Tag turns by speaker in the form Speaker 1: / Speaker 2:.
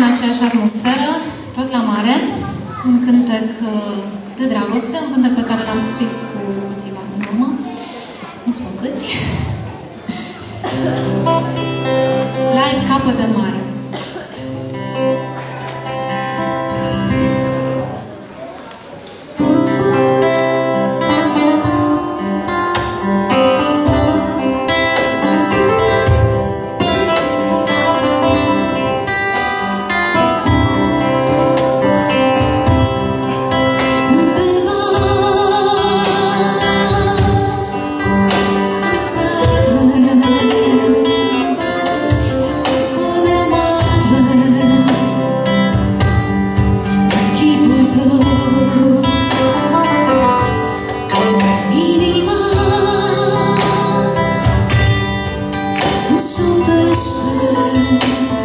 Speaker 1: în aceeași atmosferă, tot la mare, un cântec uh, de dragoste, un cântec pe care l-am scris cu câțiva în urmă, nu spun câți. Light capă de mare.
Speaker 2: 我送的生。